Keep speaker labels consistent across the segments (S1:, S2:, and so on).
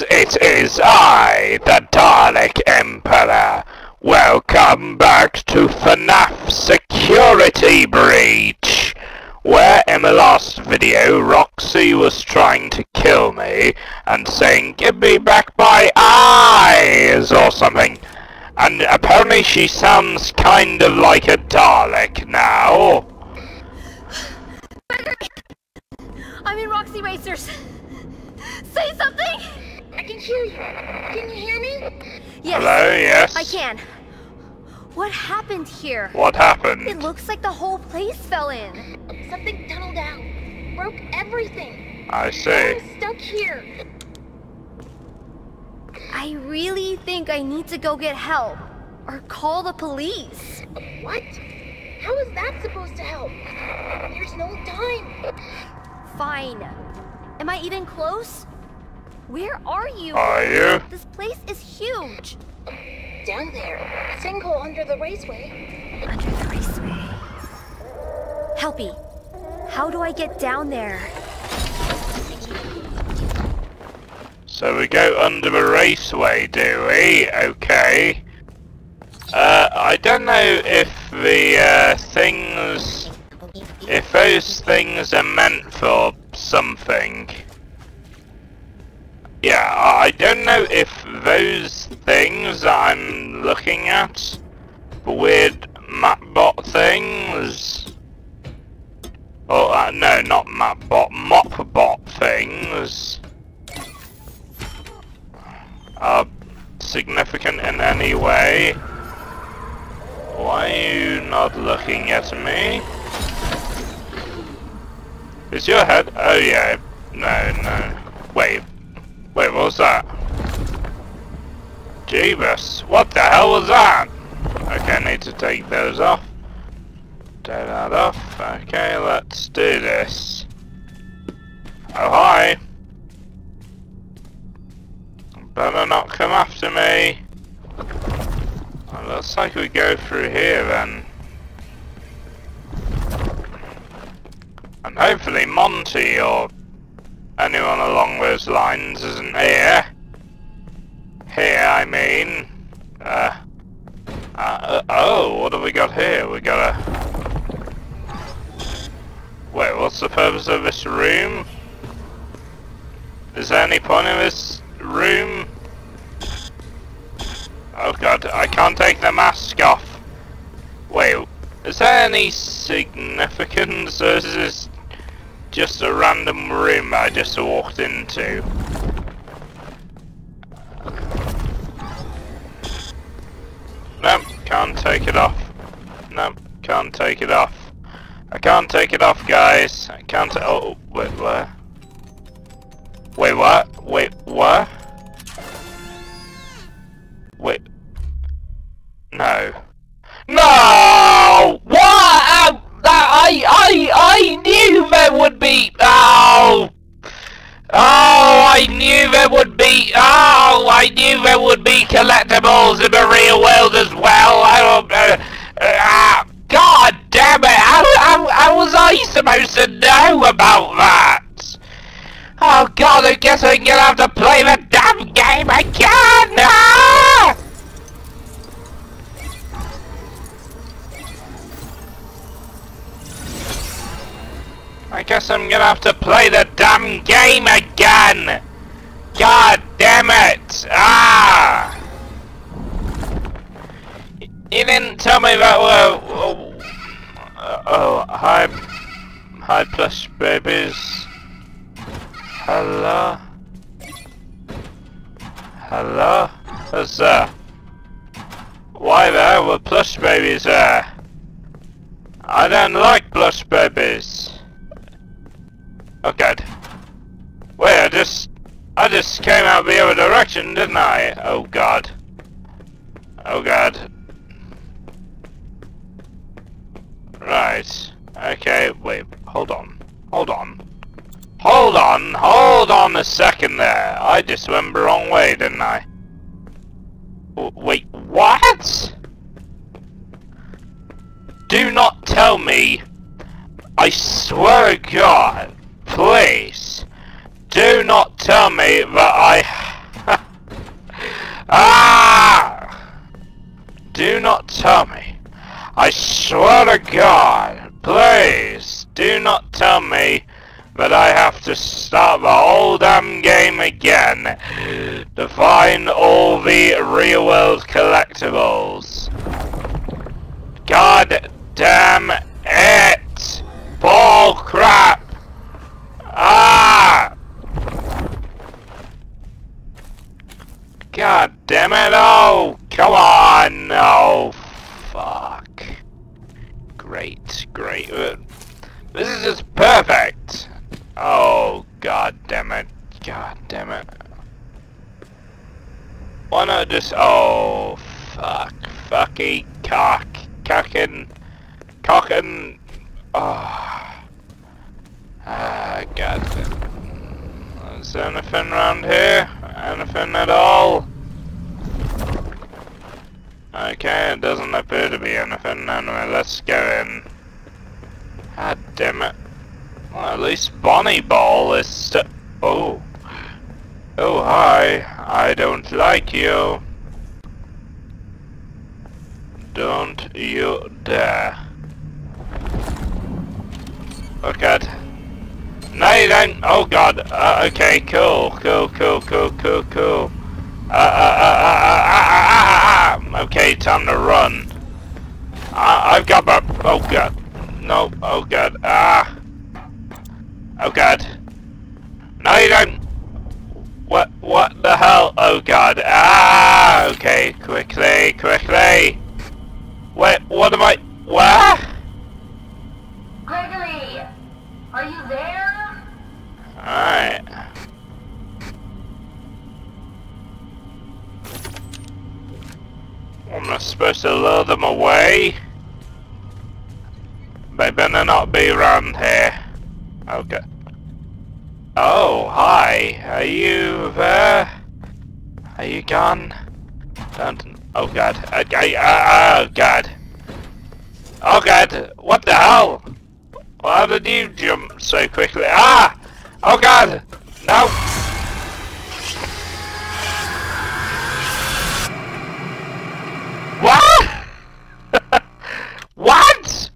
S1: It is I, the Dalek Emperor. Welcome back to FNAF Security Breach, where in the last video Roxy was trying to kill me and saying give me back my eyes or something. And apparently she sounds kind of like a Dalek now.
S2: I'm in Roxy Racers. Say something!
S3: I can hear you. Can you hear me?
S2: Yes.
S1: Hello, yes?
S2: I can. What happened here?
S1: What happened?
S2: It looks like the whole place fell in.
S3: Something tunneled out. Broke everything.
S1: I
S3: Now
S1: see.
S3: I'm stuck here.
S2: I really think I need to go get help. Or call the police.
S3: What? How is that supposed to help? There's no time.
S2: Fine. Am I even close? Where are you?
S1: Are you?
S2: This place is huge.
S3: Down there. Sinkhole under the raceway.
S2: Under the raceway. Helpy, how do I get down there?
S1: So we go under the raceway, do we? Okay. Uh, I don't know if the uh, things, if those things are meant for something. Yeah, I don't know if those things I'm looking at, the weird mapbot things, or uh, no, not mapbot, mopbot things are significant in any way. Why are you not looking at me? Is your head? Oh yeah. No, no. Wait. Wait, what was that? Jeebus. What the hell was that? Okay, I need to take those off. Take that off. Okay, let's do this. Oh, hi. Better not come after me. Well, looks like we go through here then. And hopefully Monty or anyone along those lines isn't here. Here, I mean. Uh, uh, oh, what have we got here? We got a... Wait, what's the purpose of this room? Is there any point in this room? Oh god, I can't take the mask off. Wait, is there any significance this just a random room I just walked into? Nope, can't take it off. Nope, can't take it off. I can't take it off, guys. I can't. Oh, wait, where? Wait, what? Wait, what? Wait. No. No! What? I, I, I, knew there would be. Oh! Oh, I knew there would be. Oh, I knew there would be collectibles in the real world as well. I, uh, uh, God damn it! How, how, how was I supposed to know about that? Oh God, I guess I'm gonna have to play the damn game again. I guess I'm gonna have to play the damn game again! God damn it! Ah! You didn't tell me that were... Oh, oh, hi... Hi, plush babies. Hello? Hello? Who's there? Why there were plush babies there? I don't like plush babies. Oh god. Wait, I just... I just came out the other direction, didn't I? Oh god. Oh god. Right. Okay, wait, hold on. Hold on. Hold on, hold on a second there. I just went the wrong way, didn't I? W wait, what? Do not tell me. I swear to God. Please, do not tell me that I... ah! Do not tell me. I swear to God, please, do not tell me that I have to start the whole damn game again to find all the real world collectibles. God damn it! Bull crap! Ah! God damn it, oh! Come on! Oh, fuck. Great, great. This is just perfect! Oh, god damn it. God damn it. Why not just... Oh, fuck. Fucky cock. Cockin. Cockin. Oh. Ah, god. Is there anything around here? Anything at all? Okay, it doesn't appear to be anything. Anyway, let's go in. God damn it. Well, at least Bonnie Bowl is Oh. Oh, hi. I don't like you. Don't you dare. Look at. No, you don't. Oh god. Uh, okay, cool, cool, cool, cool, cool, cool. Uh uh uh, uh, uh, uh, uh, uh, uh, uh, uh. Okay, time to run. I I've got my. Oh god. No. Oh god. Ah. Oh god. No, you don't. What? What the hell? Oh god. Ah. Okay, quickly, quickly. Wait. What am I? Where?
S3: Gregory, are you there?
S1: Alright. Am I supposed to lure them away? They better not be around here. Okay. Oh, hi. Are you there? Are you gone? Don't. Oh god. Okay. Uh, oh god. Oh god. What the hell? Why did you jump so quickly? Ah! Oh god. No. What? what?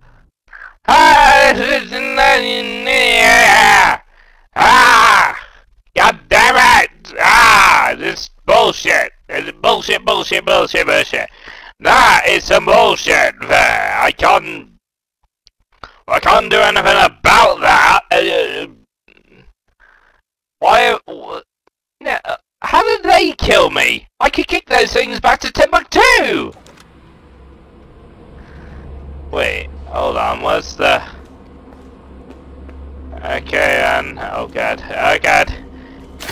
S1: Ah! God damn it! Ah! This bullshit! It's bullshit, bullshit, bullshit, bullshit. That is some bullshit there. I can't... I can't do anything about that. Why... Yeah, how did they kill me? I could kick those things back to Timbuktu! Wait, hold on, what's the... Okay, and... Oh god, oh god.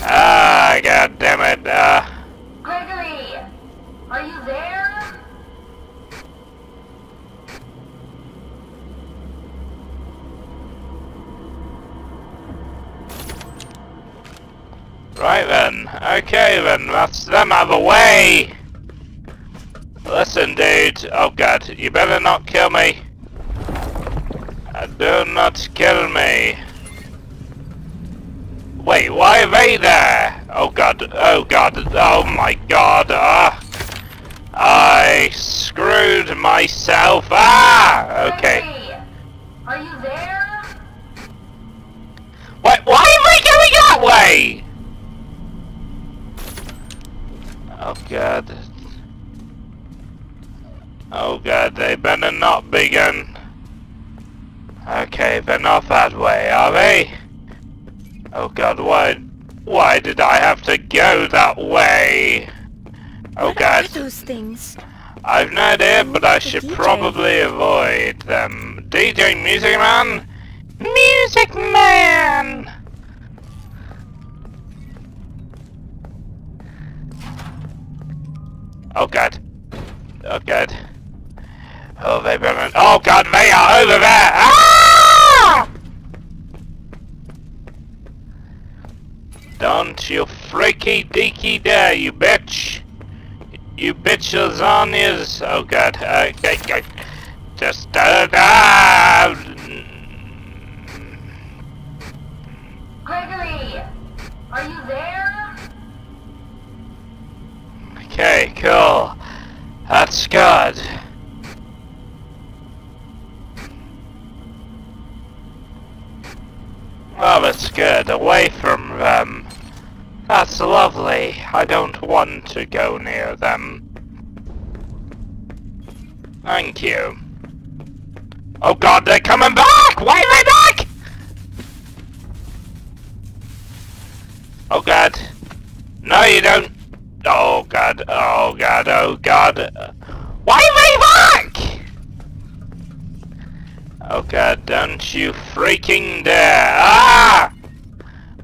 S1: Ah, god damn it, uh... Right then, okay then, that's them out of the way! Listen dude, oh god, you better not kill me. Uh, do not kill me. Wait, why are they there? Oh god, oh god, oh my god, ah! I screwed myself, ah! Okay.
S3: Gregory, are you there?
S1: Wait, why are they going that way? Oh god. Oh god, they better not begin. Okay, they're not that way, are they? Oh god, why... Why did I have to go that way? Oh
S2: What
S1: god.
S2: those things?
S1: I've no idea, um, but I should
S2: DJ.
S1: probably avoid them. DJ Music Man? Music Man! Oh god. Oh god. Oh, they better... Oh god, they are over there! Ah! Don't you freaky deaky dare, you bitch! You bitch lasagnas! Oh god, okay, okay. Just uh, ah!
S3: Gregory, are you there?
S1: Cool. That's good. Oh, that's good. Away from them. That's lovely. I don't want to go near them. Thank you. Oh god, they're coming back! Why are they back? Oh god. No, you don't. Oh god, oh god. Why are they back? Oh god, don't you freaking dare. Ah!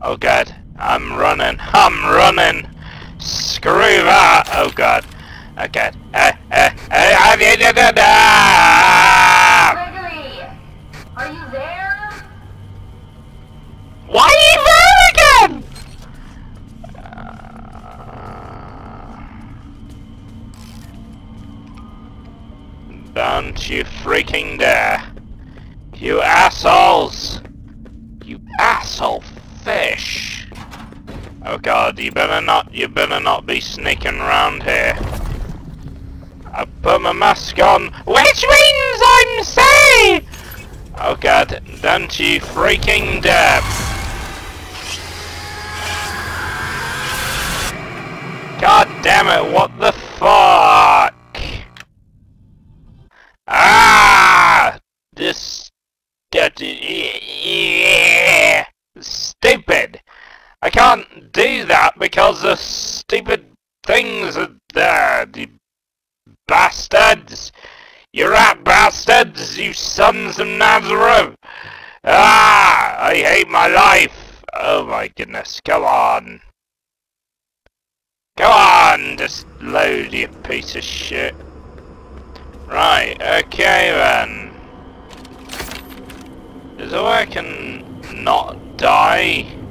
S1: Oh god, I'm running, I'm running. Screw that. Oh god. Oh god. Uh, uh, uh,
S3: Gregory, you
S1: freaking dare. You assholes! You asshole fish! Oh god, you better not, you better not be sneaking around here. I put my mask on, which means I'm safe! Oh god, don't you freaking dare! God damn it, what the fuck? Ah! This... that- yeah, Stupid! I can't do that because the stupid things are there, you bastards! You rat bastards, you sons of Nazareth! Ah! I hate my life! Oh my goodness, come on! Come on, just load you piece of shit. Right, okay then. Is way I can not die?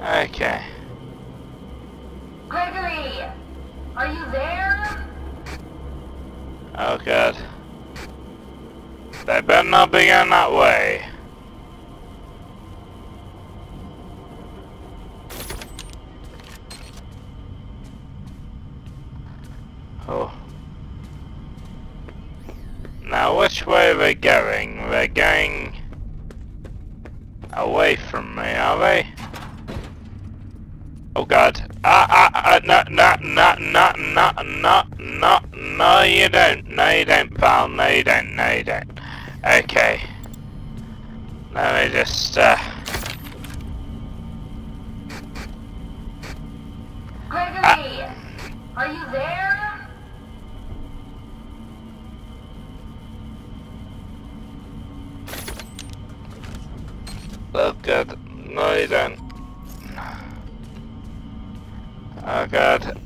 S1: Okay.
S3: Gregory, are you there?
S1: Oh god. They better not be going that way. Oh. Now which way are they going? They're going away from me, are they? Oh god. Ah, ah, ah, no, no, no, no, no, no, no, no, you don't. No, you don't, pal. No, you don't. No, you don't. Okay. Let me just, uh...
S3: Gregory, are you there?
S1: Oh god. No, you don't. Oh god.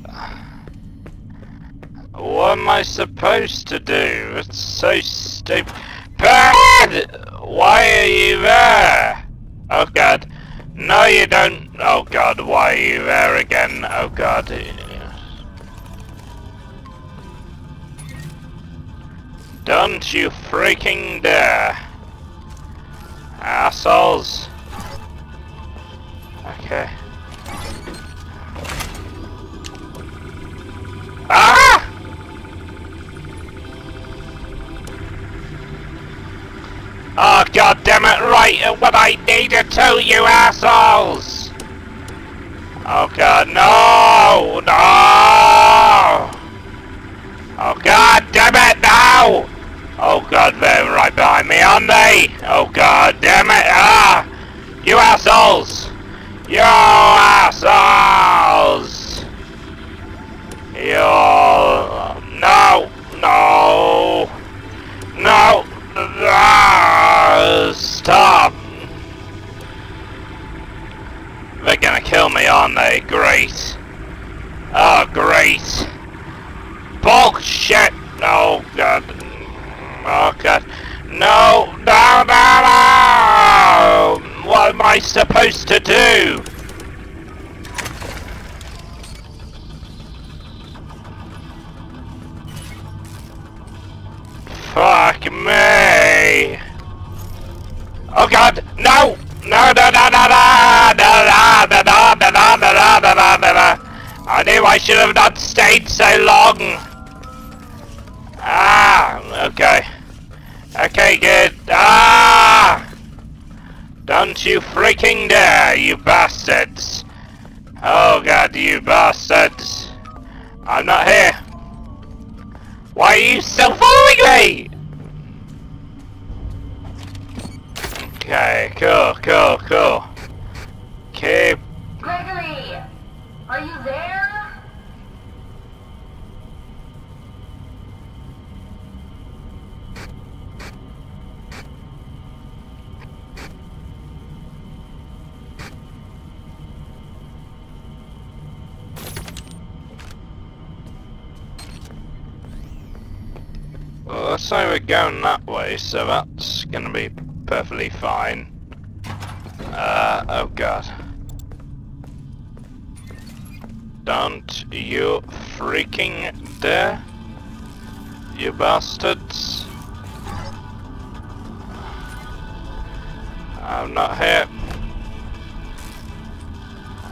S1: What am I supposed to do? It's so stupid. Why are you there? Oh god. No you don't. Oh god, why are you there again? Oh god. Don't you freaking dare. Assholes. Okay. Ah! Oh god damn it, right at what I needed to, you assholes! Oh god, no! No! Oh god damn it, no! Oh god, they're right behind me, aren't they? Oh god damn it, ah! You assholes! You assholes! No! No! No! Ah, stop! They're gonna kill me, aren't they? Great. Oh, great. Bullshit! Oh, God. Oh, God. No! No, no, no! What am I supposed to do? Oh god, no! No, no, no, no, no, no, no, no, no, no, no, no, no, no, no, no. I knew I should have not stayed so long. Ah, okay. Okay, good. Ah! Don't you freaking dare, you bastards! Oh god, you bastards! I'm not here! Why are you still following me? Okay, cool, cool, cool. Keep...
S3: Gregory, are you there?
S1: Well, let's say we're going that way, so that's gonna be perfectly fine. Uh, oh god. Don't you freaking dare, you bastards. I'm not here.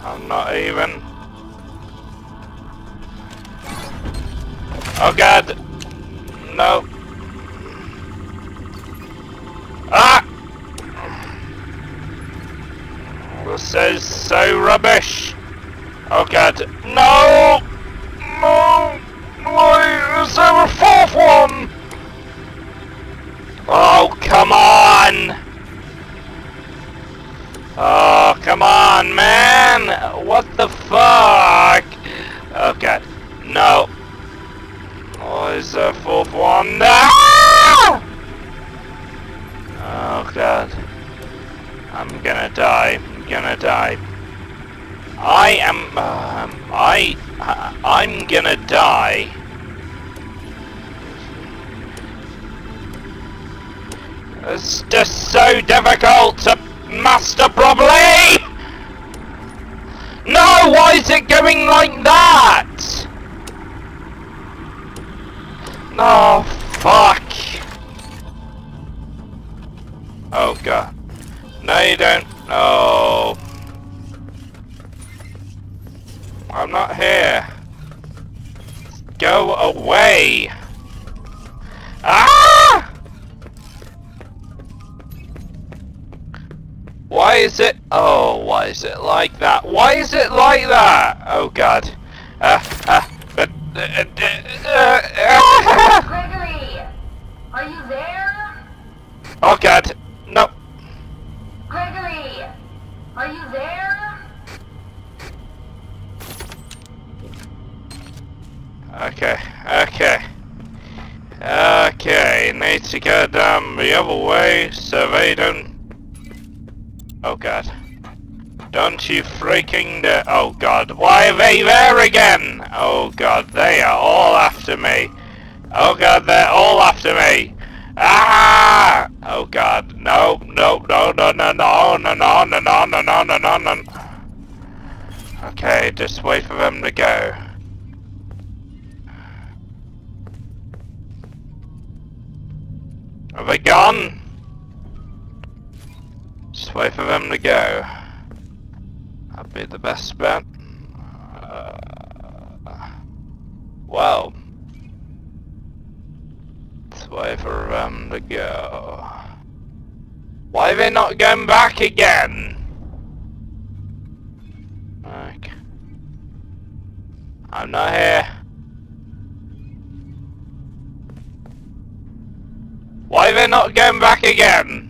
S1: I'm not even. Oh god! No. Ah! This is so rubbish. Oh god. No! No! Why is there a fourth one? Oh, come on! Oh, come on, man! What die. I am. Um, I. I'm gonna die. It's just so difficult to master properly! No, why is it going like that? Oh, fuck. Oh, God. No, you don't. No. I'm not here. Go away. Ah! Why is it? Oh, why is it like that? Why is it like that? Oh, God. The other way so they don't... Oh god. Don't you freaking dare... Oh god, why are they there again? Oh god, they are all after me. Oh god, they're all after me. Ah! Oh god, no, no, no, no, no, no, no, no, no, no, no, no, no, no, no. Okay, just wait for them to go. Are they gone? Just wait for them to go. That'd be the best bet. Uh, well. Let's wait for them to go. Why are they not going back again? I'm not here. Again?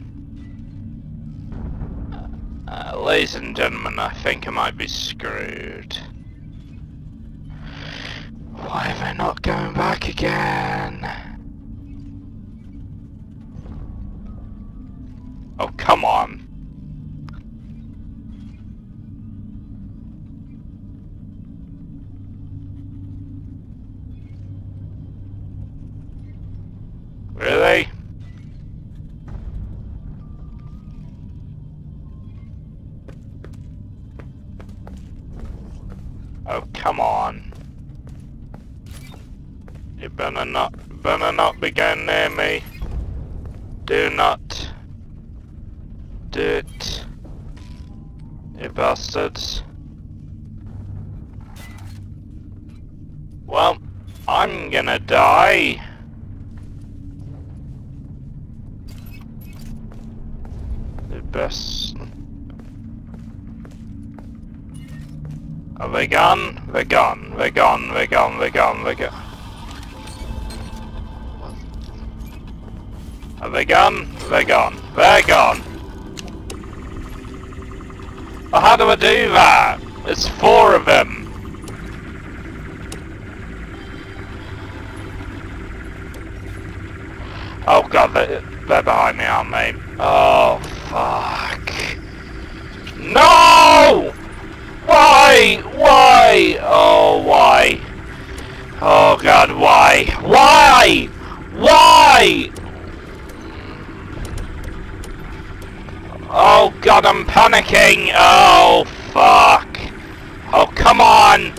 S1: Uh, ladies and gentlemen, I think I might be screwed. Why are they not going back again? Oh, come on. Better not be going near me. Do not do it. You bastards. Well, I'm gonna die. The best. Are they gone? They're gone. They're gone. They're gone. They're gone. They're gone. Are they gone? They're gone. They're gone. Well, how do I do that? There's four of them. Oh god, they're, they're behind me, aren't they? Oh, fuck. No! Why? Why? Oh, why? Oh god? Why? Why? Oh god, I'm panicking! Oh, fuck! Oh, come on!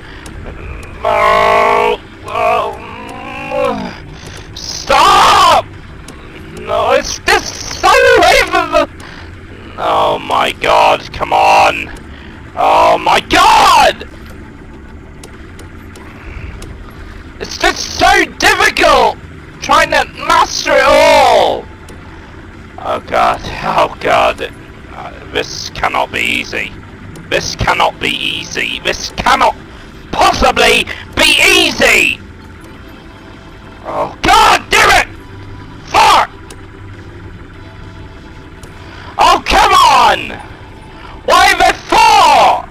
S1: No! Oh, oh mm. stop! No, it's just so evil! Oh my god, come on! Oh my god! It's just so difficult trying to master it all! Oh god, oh god. This cannot be easy. This cannot be easy. This cannot possibly be easy! Oh god, damn it! Fuck! Oh, come on! Why the four?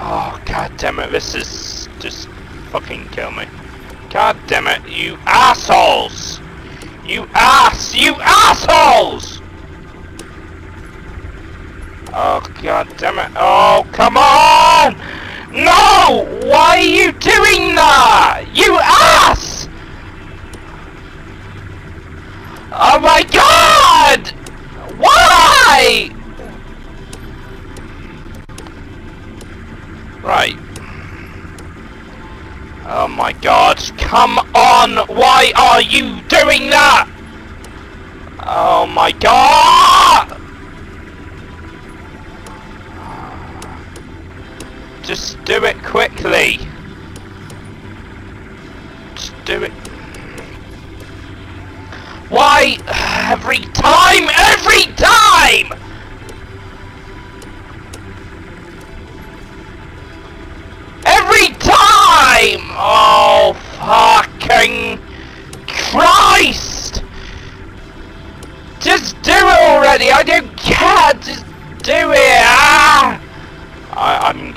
S1: Oh, god damn it, this is just fucking kill me. God damn it, you assholes! You ass! You assholes! Oh, god damn it. Oh, come on! No! Why are you doing that? You ass! Oh my god! Why? Right. Oh my god, come on! Why are you doing that? Oh my god! Just do it quickly. Just do it. Why? Every time! Every time!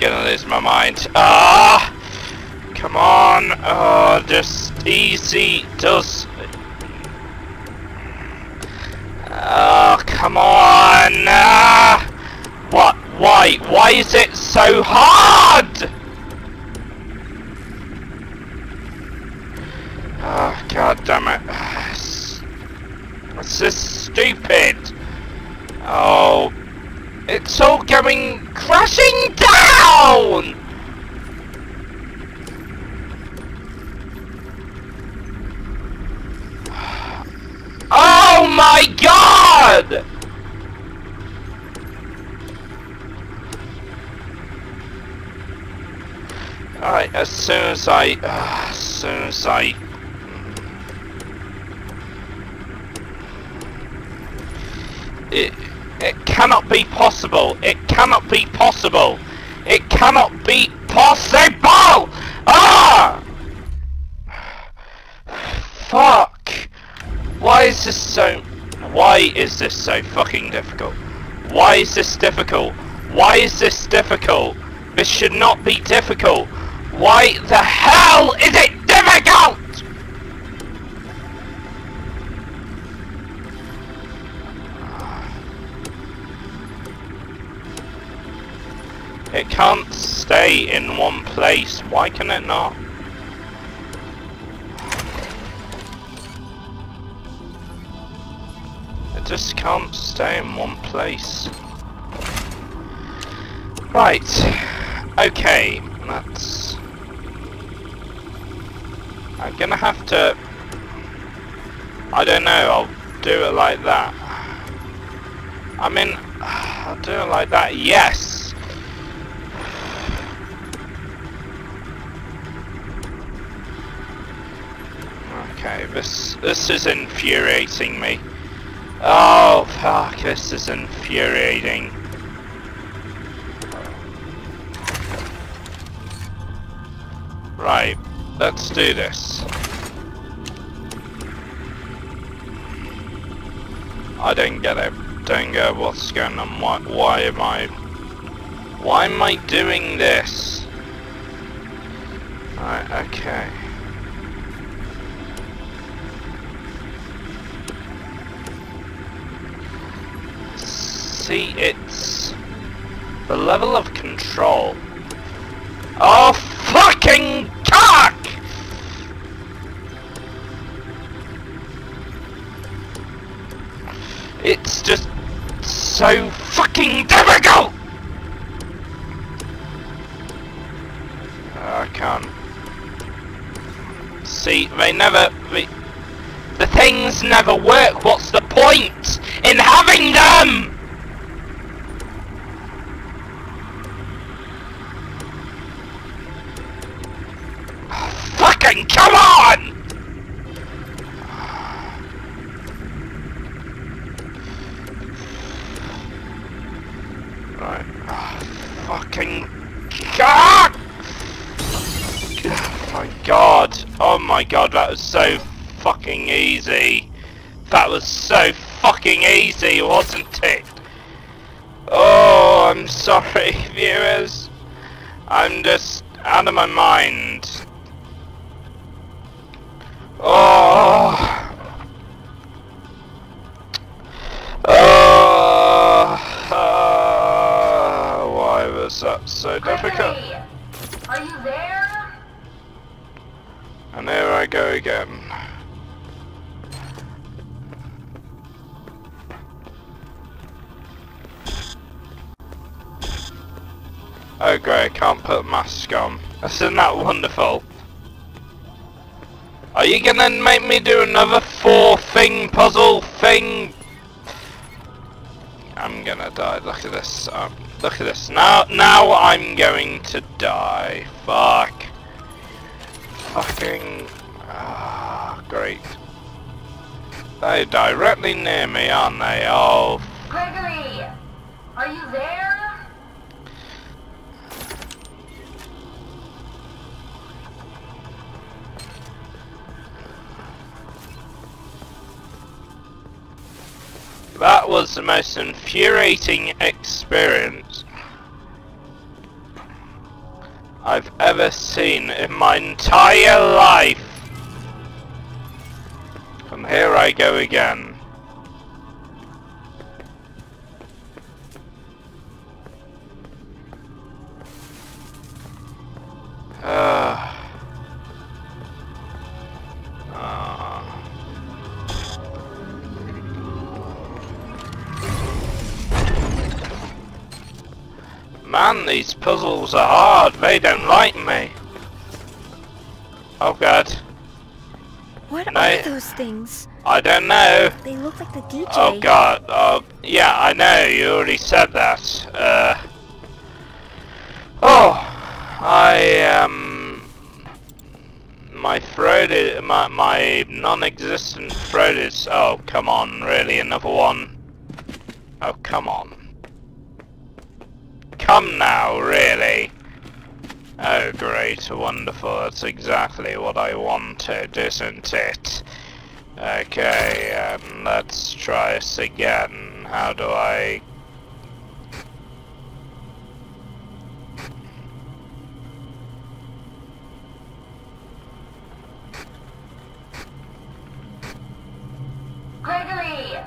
S1: Gonna lose my mind. Ah! Come on! Oh, just easy just... Oh, come on! Ah! What? Why? Why is it so hard? Oh, god damn it. This is stupid. Oh, it's all going crashing down! Oh my god! Alright, as soon as I... Uh, as soon as I... It, it cannot be possible! It cannot be possible! It cannot be possible! Ah! Fuck! Why is this so... Why is this so fucking difficult? Why is this difficult? Why is this difficult? This should not be difficult. Why the hell is it difficult? It can't stay in one place. Why can it not? It just can't stay in one place. Right. Okay, that's... I'm gonna have to... I don't know, I'll do it like that. I mean, I'll do it like that, yes! Okay, this this is infuriating me. Oh fuck, this is infuriating. Right, let's do this. I don't get it. Don't get what's going on. Why, why am I... Why am I doing this? Right, okay. See, it's... The level of control. Oh, fucking cock! It's just so fucking difficult! I can't. See, they never... They, the things never work, what's the point in having them? Fucking come on! Right. Fucking God! Oh my god. Oh my god, that was so fucking easy. That was so fucking easy, wasn't it? Oh, I'm sorry, viewers. I'm just out of my mind. On. Isn't that wonderful? Are you gonna make me do another four thing puzzle thing? I'm gonna die. Look at this. Um, look at this. Now, now I'm going to die. Fuck. Fucking. Ah, great. They're directly near me, aren't they? Oh,
S3: Gregory, are you there?
S1: That was the most infuriating experience I've ever seen in my entire life. And here I go again. Ah. Ah. Man, these puzzles are hard. They don't like me. Oh god.
S2: What are those things?
S1: I don't know.
S2: They look like the DJ.
S1: Oh god. Oh, yeah, I know. You already said that. Uh. Oh, I um. My throat is my my non-existent throat is. Oh come on, really another one. Oh come on. Come now, really. Oh great, wonderful. That's exactly what I wanted, isn't it? Okay, um, let's try this again. How do I...
S3: Gregory,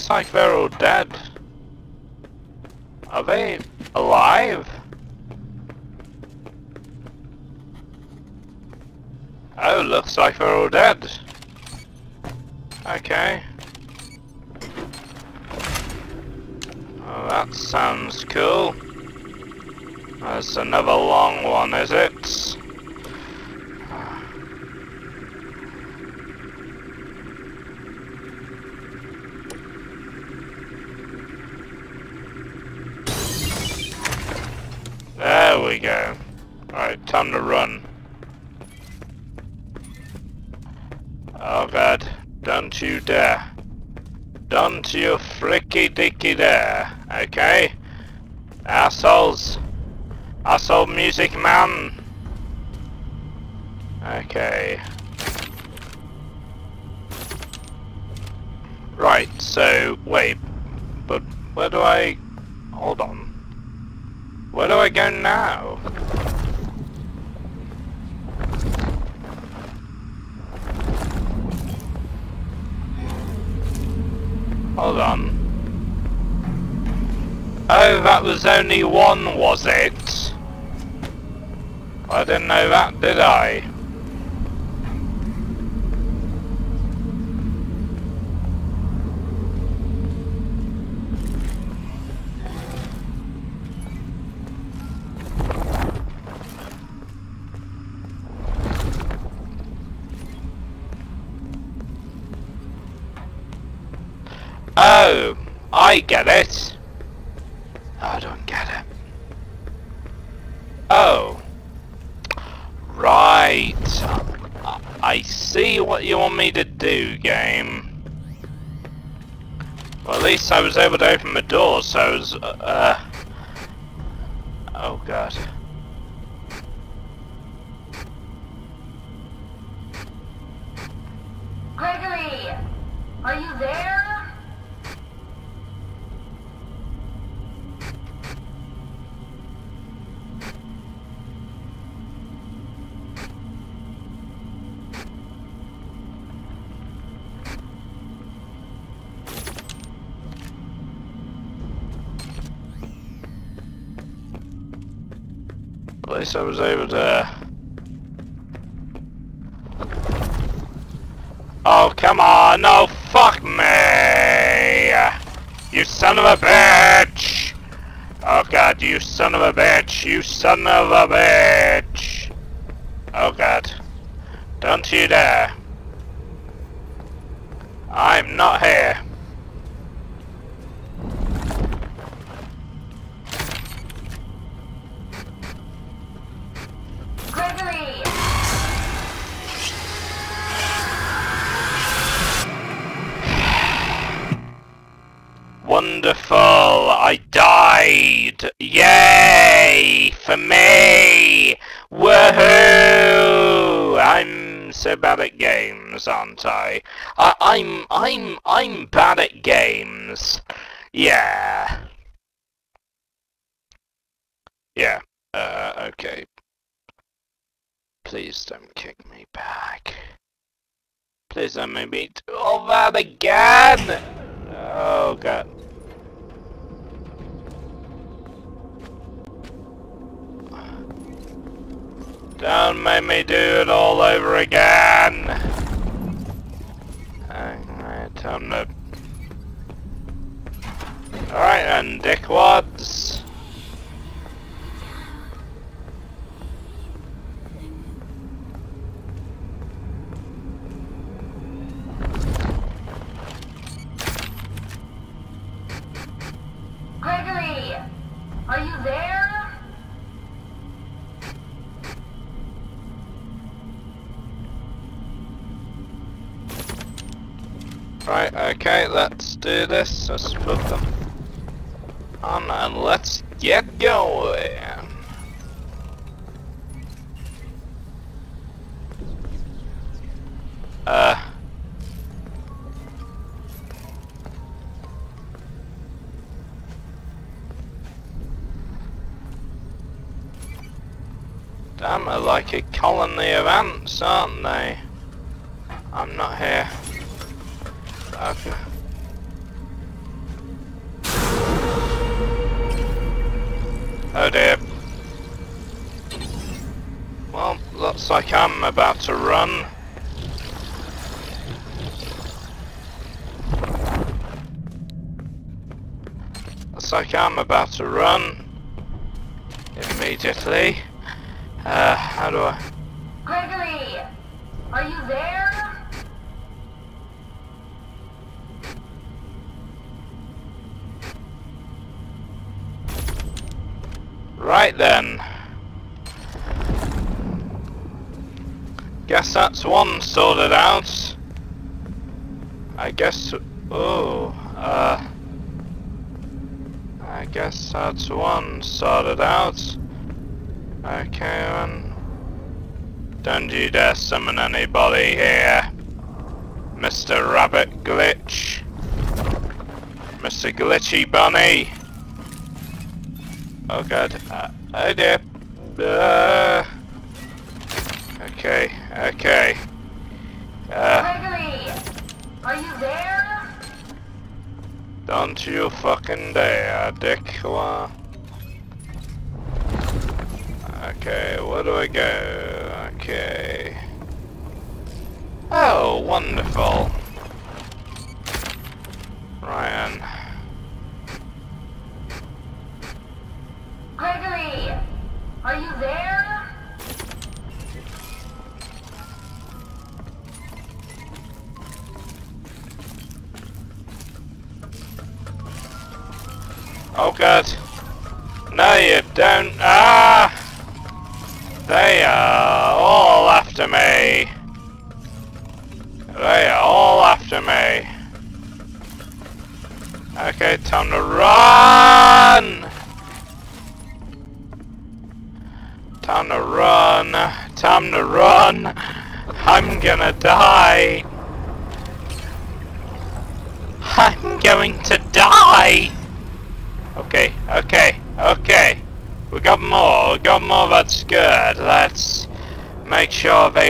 S1: looks like they're all dead. Are they alive? Oh, looks like they're all dead. Okay. Oh, that sounds cool. That's another long one, is it? Don't you fricky dicky there, okay? Assholes. Asshole music man. Okay. Right, so, wait. But where do I... Hold on. Where do I go now? That was only one, was it? I didn't know that, did I? Well, at least I was able to open the door, so I was, uh... Oh, God. Least I was able to... Oh, come on! No, fuck me! You son of a bitch! Oh god, you son of a bitch! You son of a bitch! Oh god. Don't you dare. Right, okay, let's do this. Let's put them on and let's get going. Uh. Damn, they're like a colony of ants, aren't they? I'm not here. Oh dear. Well, looks like I'm about to run. Looks like I'm about to run. Immediately. Uh, how do I... Guess that's one sorted out. I guess... Oh, uh... I guess that's one sorted out. Okay then. Don't you dare summon anybody here. Mr. Rabbit Glitch. Mr. Glitchy Bunny. Oh god. Uh, oh dear. Uh, okay, okay. Uh,
S3: Gregory! Are you there?
S1: Don't you fucking dare, dick. Okay, where do I go? Okay. Oh, wonderful. God.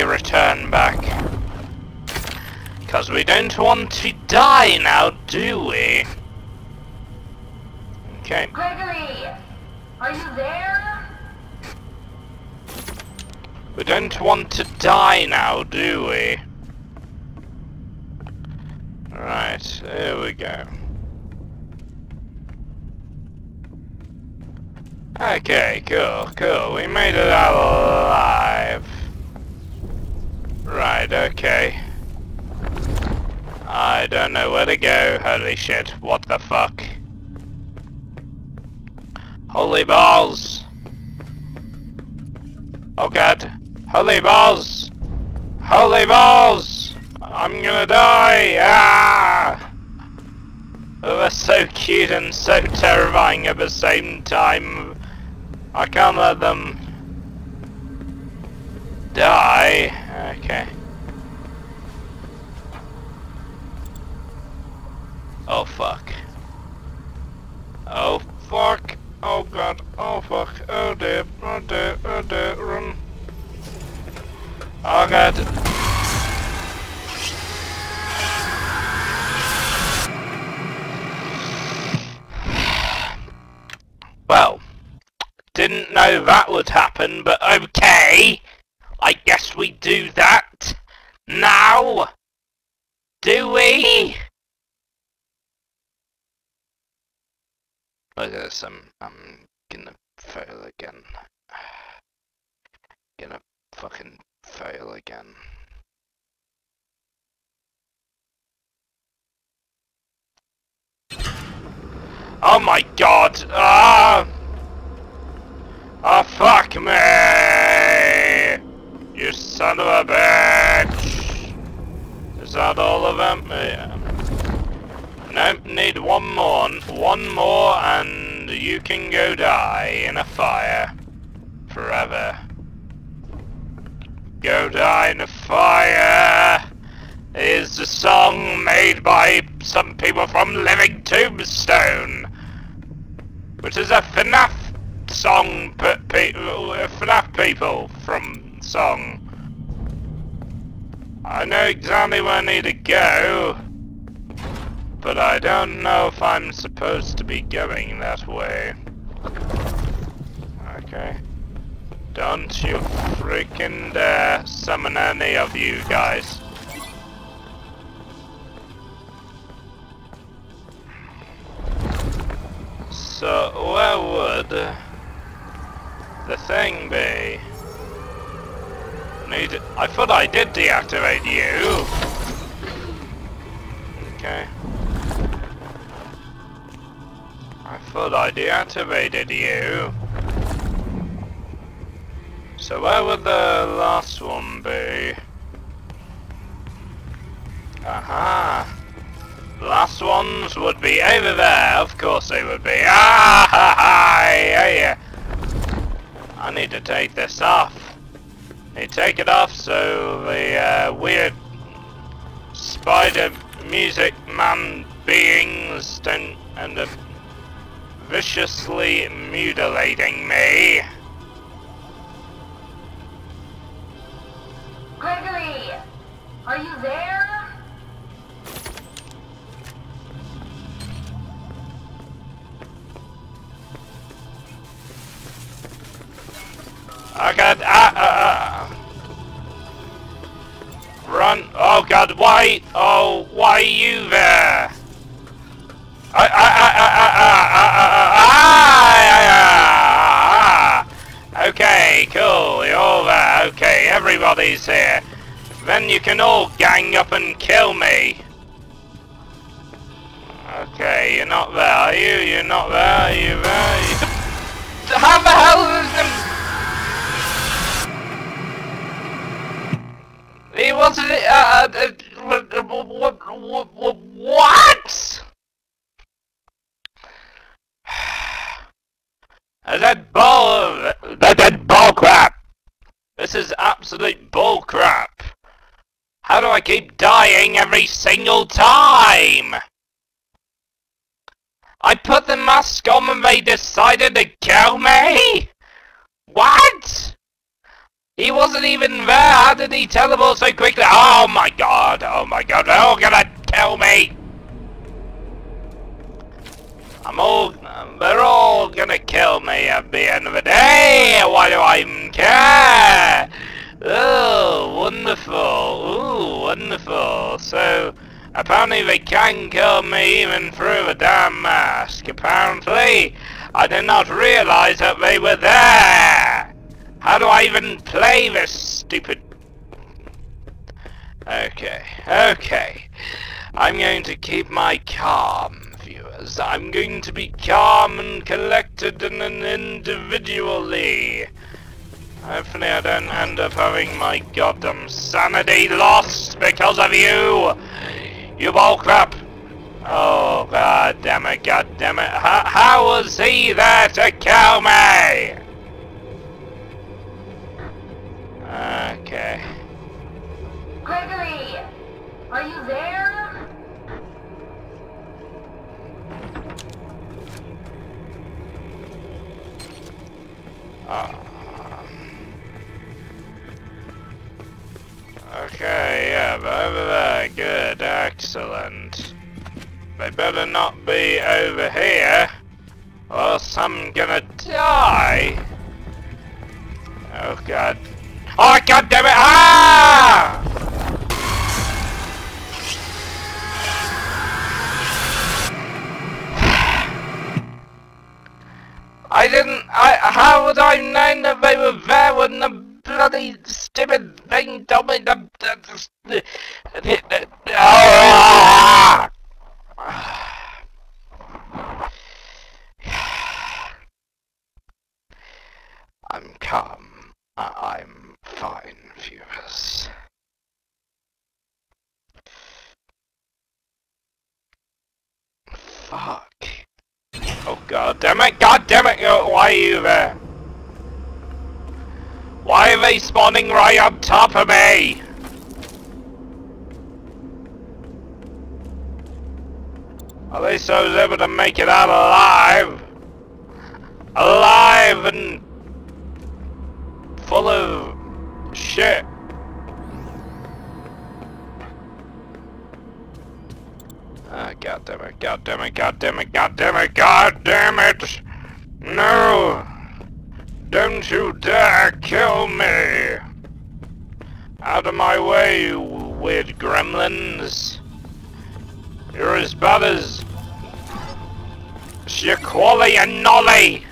S1: Return back. Because we don't want to die now, do we? Okay,
S3: Gregory! Are you there?
S1: we don't want to die now, do we? Right, here we go. Okay, cool, cool. We made it out alive. Right, okay. I don't know where to go. Holy shit, what the fuck? Holy balls! Oh god. Holy balls! Holy balls! I'm gonna die! Ah! Oh, they're so cute and so terrifying at the same time. I can't let them die. Okay. Oh fuck. Oh fuck. Oh god. Oh fuck. Oh dear. Oh dear. Oh dear. Run. Oh god. Well, didn't know that would happen, but okay. I guess we do that now. Do we? Look at this, I'm, I'm gonna fail again. Gonna fucking fail again. Oh my god! Ah! Oh fuck me! You son of a bitch! Is that all of them? Yeah. Nope, need one more. One more and you can go die in a fire. Forever. Go die in a fire is a song made by some people from Living Tombstone. Which is a FNAF song, pe pe FNAF people from song. I know exactly where I need to go, but I don't know if I'm supposed to be going that way. Okay. Don't you freaking dare summon any of you guys. So, where would the thing be? Need I thought I did deactivate you. Okay. I thought I deactivated you. So where would the last one be? Aha! Last ones would be over there, of course they would be. Ah ha ha! Yeah, yeah. I need to take this off. I take it off so the uh, weird spider music man beings don't end up viciously mutilating me.
S3: Gregory! Are you there?
S1: I got ah, ah, ah. Run! Oh God! Why? Oh, why are you there? Okay, cool. You're all there. Okay, everybody's here. Then you can all gang up and kill me. Okay, you're not there, are you? You're not there, are you there? How the hell is them? He wasn't. Uh, uh? What? That bull. That that bull crap. This is absolute bull crap. How do I keep dying every single time? I put the mask on and they decided to kill me? What? He wasn't even there. How did he teleport so quickly? Oh my god. Oh my god. They're all gonna kill me. I'm all... They're all gonna kill me at the end of the day. Why do I even care? Oh, wonderful. Ooh, wonderful. So, apparently they can kill me even through the damn mask. Apparently, I did not realize that they were there. How do I even play this stupid... Okay, okay. I'm going to keep my calm, viewers. I'm going to be calm and collected and, and individually. Hopefully I don't end up having my goddamn sanity lost because of you! You ball crap! Oh, god damn it, god damn it. How was he there to kill me? Okay.
S3: Gregory! Are you there? Ah. Okay, yeah, over there, good, excellent.
S1: They better not be over here, or else I'm gonna die. Oh god. Oh god damn it! Ah! I didn't. I. How would I know that they were there when the bloody stupid thing told me to. Ah! I'm calm. I- I'm fine, viewers. Fuck. Oh god damn it, god damn it, why are you there? Why are they spawning right on top of me? At least I was able to make it out alive. Alive and full of shit. God damn it, god damn it, god damn it, god damn it, god damn it! No! Don't you dare kill me! Out of my way, you weird gremlins! You're as bad as... Shaqually and Nolly!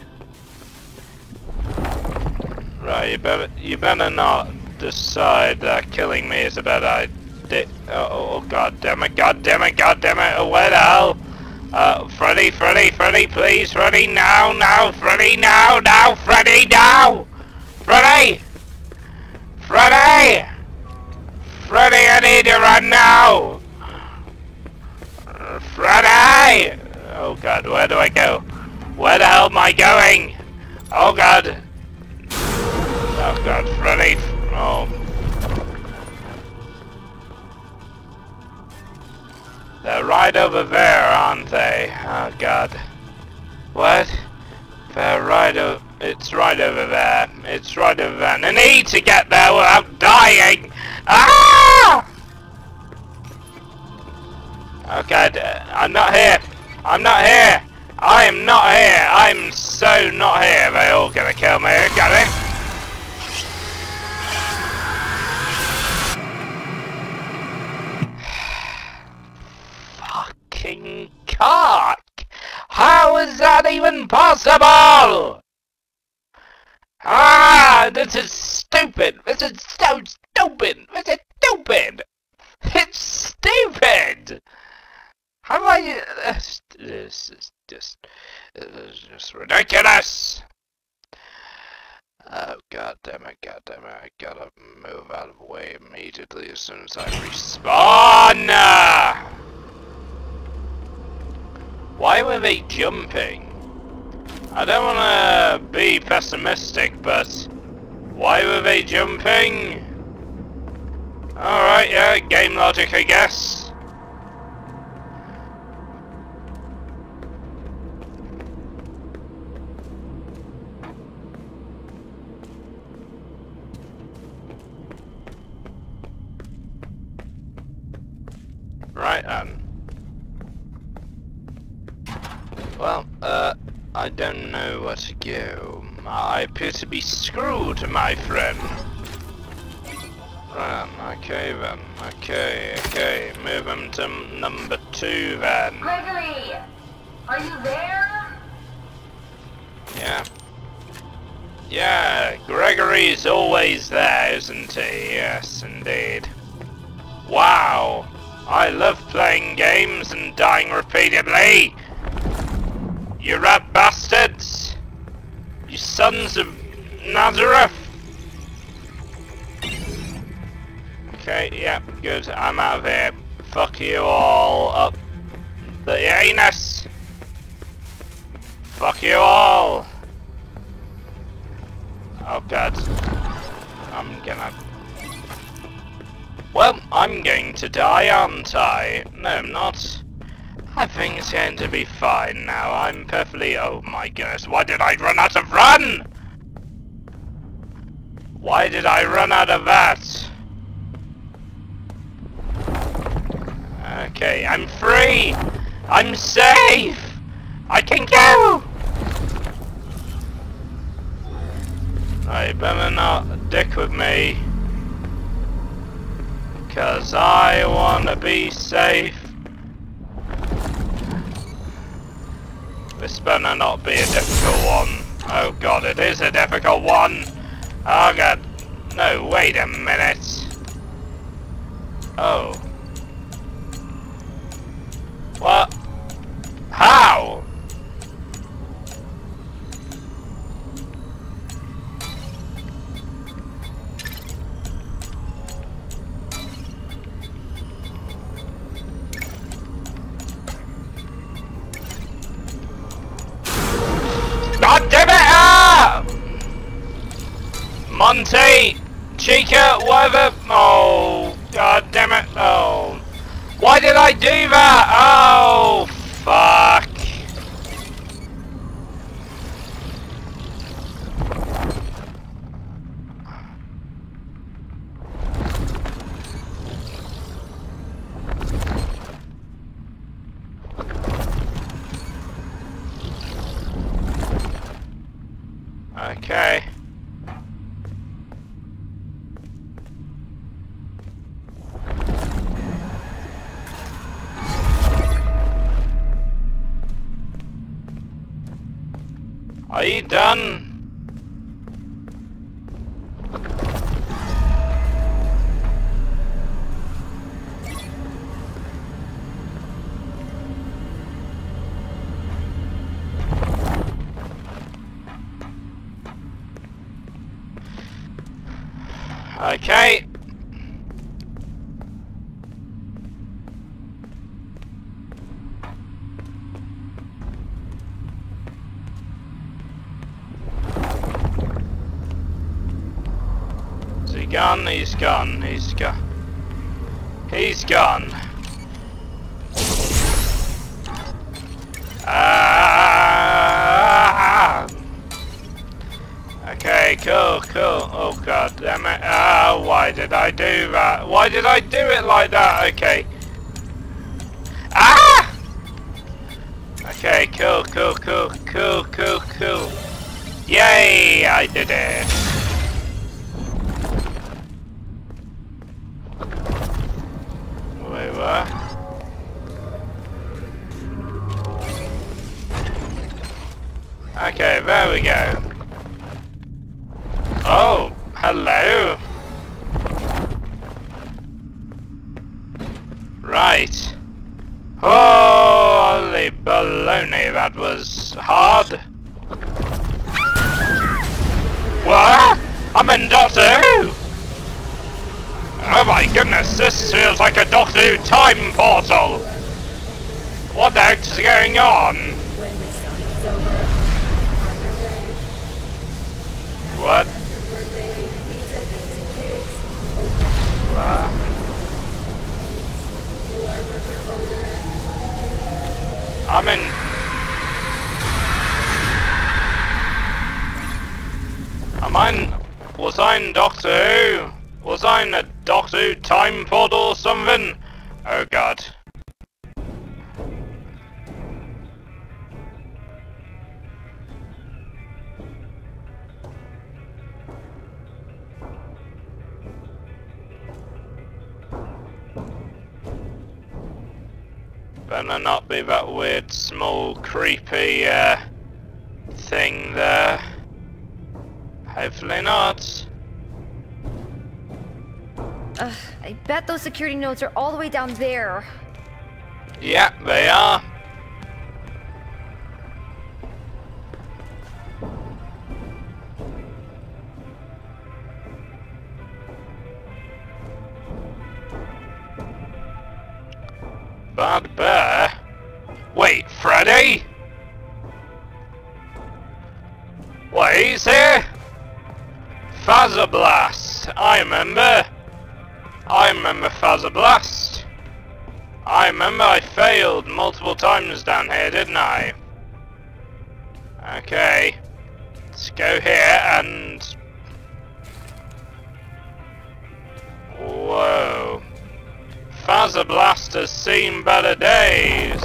S1: Right, you better, you better not decide that killing me is a bad idea. Oh, oh, god damn it, god damn it, god damn it, oh, where the hell? Uh, Freddy, Freddy, Freddy, please, Freddy, now, now, Freddy, now, now, Freddy, now! Freddy! Freddy! Freddy, I need to run now! Freddy! Oh god, where do I go? Where the hell am I going? Oh god! Oh god, Freddy! Oh. They're right over there, aren't they? Oh god. What? They're right over... It's right over there. It's right over there. I need to get there without dying! Ah! Okay, I'm not here. I'm not here. I am not here. I'm so not here. They're all gonna kill me. Got it? Fucking cock! How is that even possible? Ah, this is stupid. This is so stupid. This is stupid. It's stupid. How am I? Uh, this is just, this is just ridiculous. Oh god damn it, god damn it, I gotta move out of the way immediately as soon as I respawn! Why were they jumping? I don't wanna be pessimistic, but why were they jumping? Alright, yeah, game logic I guess. Appear to be screwed, my friend. Right, okay then. Okay, okay. Move him to number two then.
S3: Gregory! Are you there?
S1: Yeah. Yeah, Gregory's always there, isn't he? Yes, indeed. Wow! I love playing games and dying repeatedly! You're up, sons of Nazareth! Okay, yeah, good. I'm out of here. Fuck you all up the anus! Fuck you all! Oh god. I'm gonna... Well, I'm going to die, aren't I? No, I'm not. Everything's going to be fine now. I'm perfectly... Oh my goodness, why did I run out of run? Why did I run out of that? Okay, I'm free! I'm safe! I can go! I better not dick with me. Cause I wanna be safe. This better not be a difficult one. Oh god, it is a difficult one! Oh god. No, wait a minute. Oh. Ah, why did I do that? Why did I do it like that? Okay. Ah! Okay, cool, cool, cool, cool, cool, cool. Yay, I did it. Okay, there we go. Oh, hello. Right. Holy baloney, that was hard. What? I'm in Doctor Who! Oh my goodness, this feels like a Doctor Who time portal! What the heck is going on? What? What? I'm in. I was I in Doctor Who? Was in a Doctor Who time portal or something? Oh god. Better not be that weird, small, creepy, uh, thing there. Hopefully not.
S2: Ugh, I bet those security notes are all the way down there.
S1: Yeah, they are. Bad Bear? Wait, Freddy? Wait, he's here? Fazer Blast, I remember. I remember Fazer Blast. I remember I failed multiple times down here, didn't I? Okay. Let's go here and... Whoa. Fazer Blast has seen better days.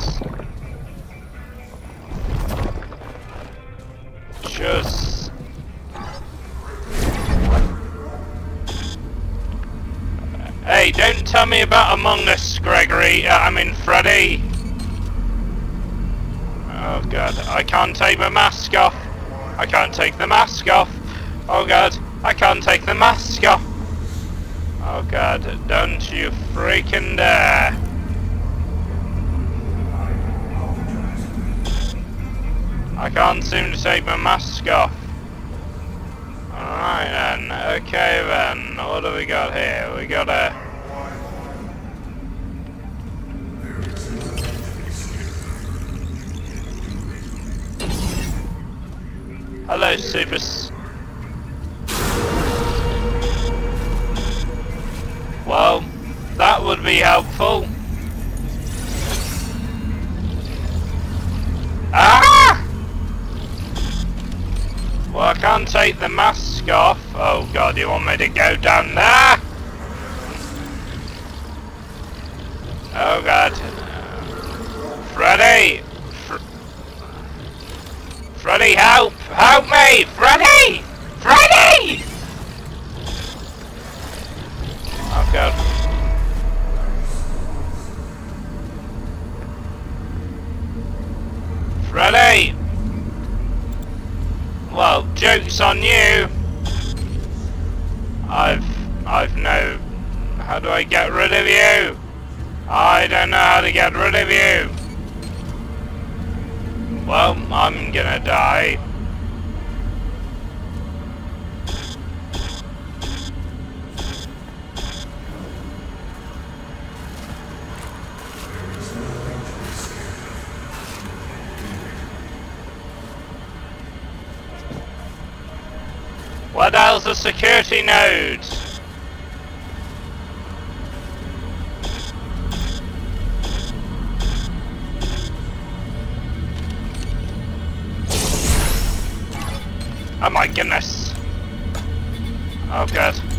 S1: Just... Hey, don't tell me about Among Us, Gregory. Uh, I mean, Freddy. Oh god, I can't take my mask off. I can't take the mask off. Oh god, I can't take the mask off. Oh god, don't you freaking dare. I can't seem to take my mask off. Alright then, okay then, what do we got here? We got a... Hello, Supers. Well, that would be helpful. Ah! Well, I can't take the mask off. Oh god, you want me to go down there? Oh god. Freddy! Fr Freddy, help! Help me! Freddy! Freddy! God. Freddy! Well, joke's on you! I've... I've no... How do I get rid of you? I don't know how to get rid of you! Well, I'm gonna die. Are security nodes? Oh my goodness. Oh god.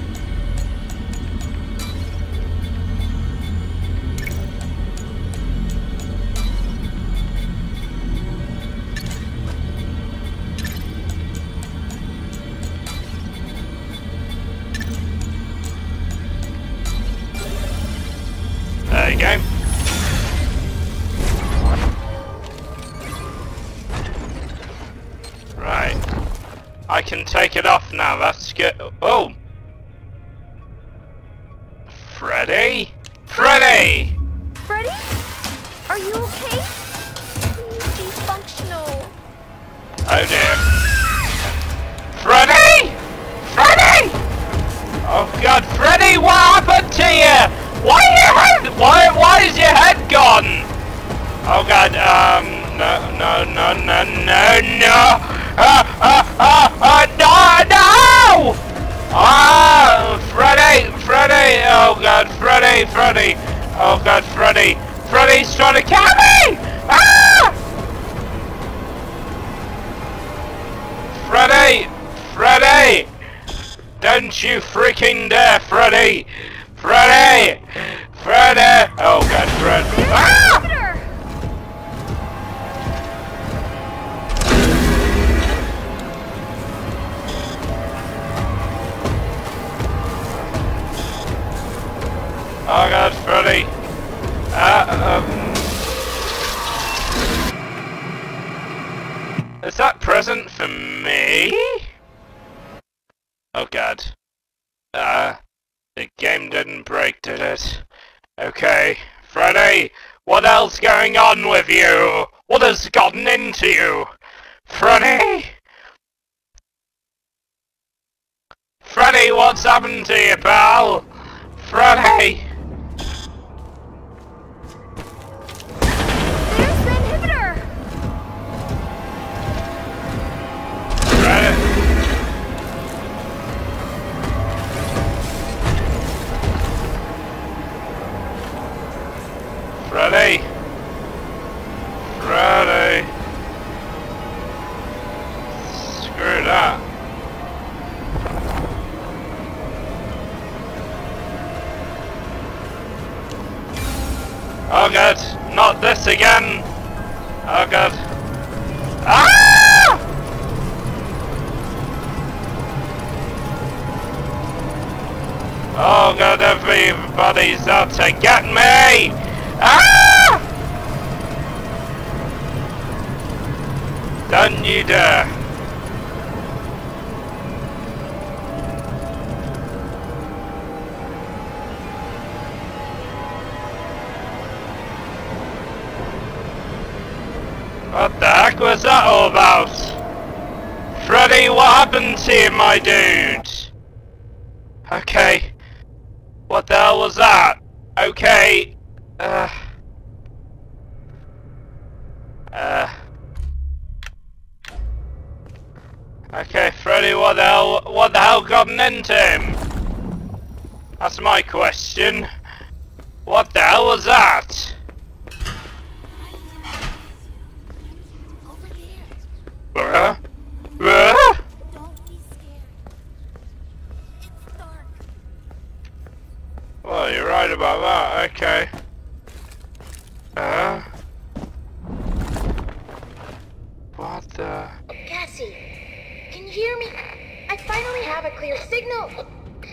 S1: That's my question. What the hell was that?
S3: Over there.
S1: Uh, uh?
S3: Don't be scared. It's dark.
S1: Well, you're right about that, okay. Uh? What the?
S3: Cassie, can you hear me? I finally have a clear signal.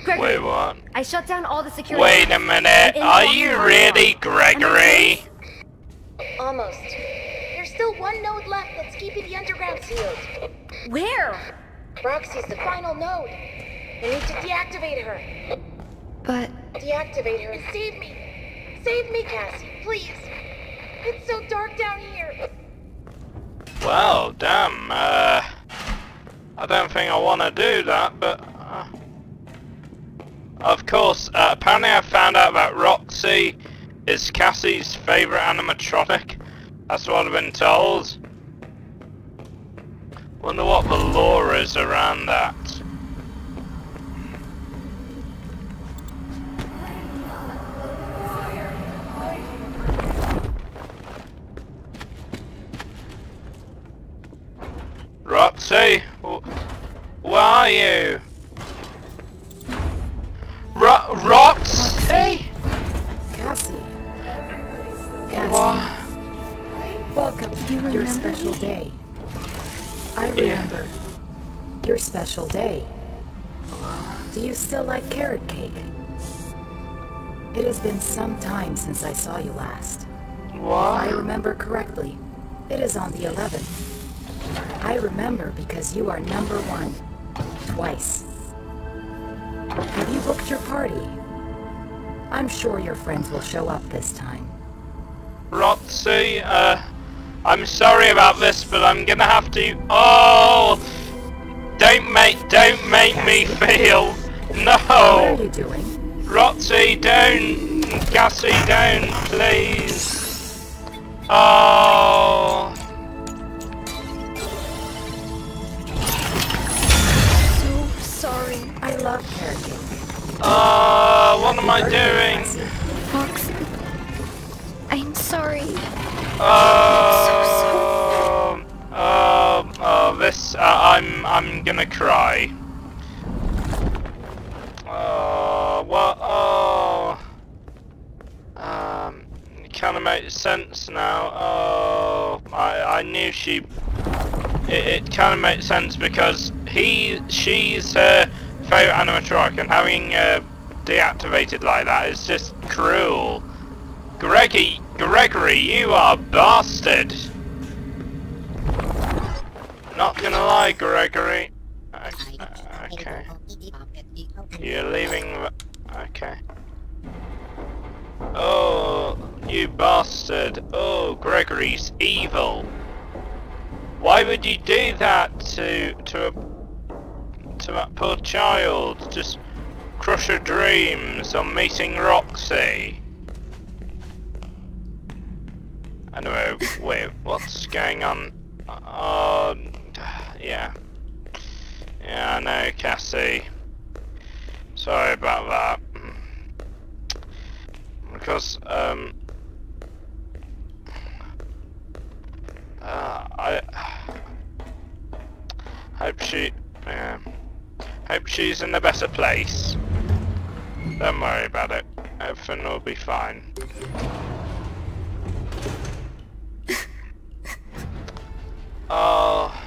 S2: Gregory,
S1: Wait, what?
S2: I shut down all the security.
S1: Wait a minute, are you really Gregory?
S3: Almost. There's still one node left that's keeping the underground sealed.
S2: Where?
S3: Roxy's the final node. We need to deactivate her.
S2: But
S3: Deactivate her and save. Save me, Cassie, please. It's so dark down here.
S1: Well, damn, uh... I don't think I want to do that, but... Uh, of course, uh, apparently I found out that Roxy is Cassie's favourite animatronic. That's what I've been told. Wonder what the lore is around that.
S4: Show up this time.
S1: Roxy, uh, I'm sorry about this, but I'm gonna have to. Oh, don't make, don't make me feel.
S4: What are
S1: No,
S4: you doing?
S1: Cassie, don't, please. Oh,
S2: so sorry.
S4: I love cake.
S1: oh, what am I doing?
S2: I'm sorry.
S1: Oh, oh, oh, this, uh, I'm, I'm gonna cry. Oh, what, oh, um, kind of makes sense now. Oh, I, I knew she, it, it kind of makes sense because he, she's her favorite animatronic and having uh, deactivated like that is just cruel. Greggy, Gregory, you are bastard. Not gonna lie, Gregory. Okay. You're leaving. Okay. Oh, you bastard. Oh, Gregory's evil. Why would you do that to to a to that poor child? Just crush her dreams on meeting Roxy. Anyway, wait, what's going on? Uh, yeah. Yeah, I know, Cassie. Sorry about that. Because, um... Uh, I... Hope she... Yeah. Hope she's in a better place. Don't worry about it. Everything will be fine. Oh.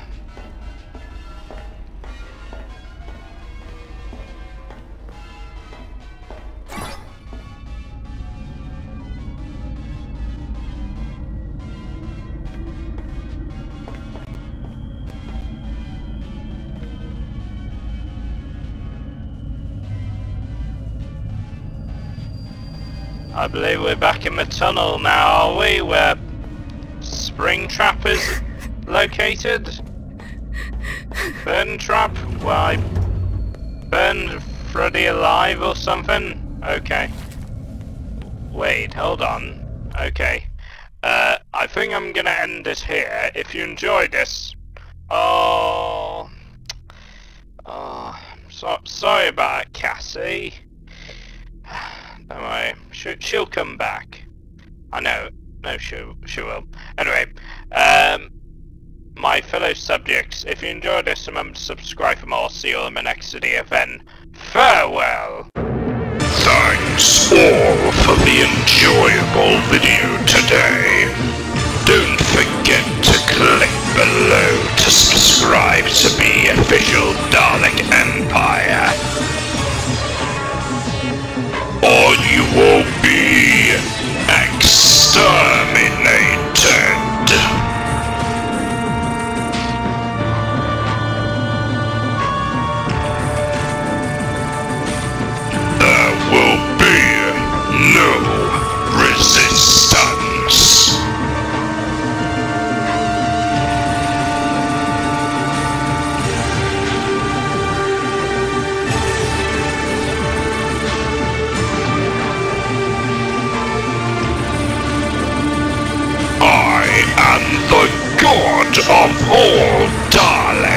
S1: I believe we're back in the tunnel now, are we? We're spring trappers located? Burntrap? Why? Burn Freddy alive or something? Okay. Wait, hold on. Okay. Uh, I think I'm gonna end this here. If you enjoyed this... Oh... Oh... So, sorry about it, Cassie. Don't. She, she'll come back. I know. No, she, she will. Anyway, um, my fellow subjects, if you enjoyed this, remember to subscribe for more. See you on the next DFN. Farewell!
S5: Thanks all for the enjoyable video today. Don't forget to click below to subscribe to the official Dalek Empire. Or you will be exterminated. Of all Daleks.